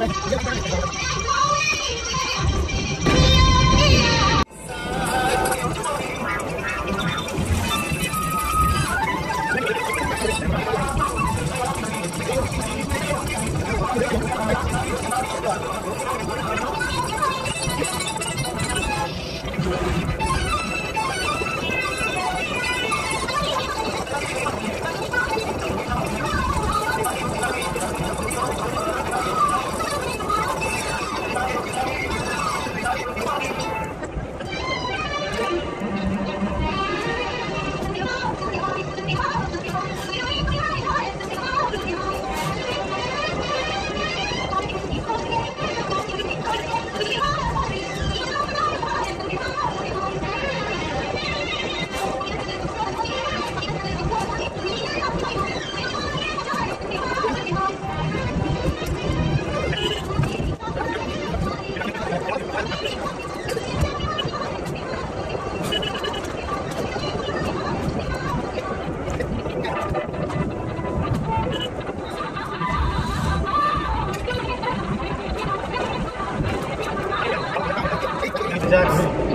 Thank Jackson.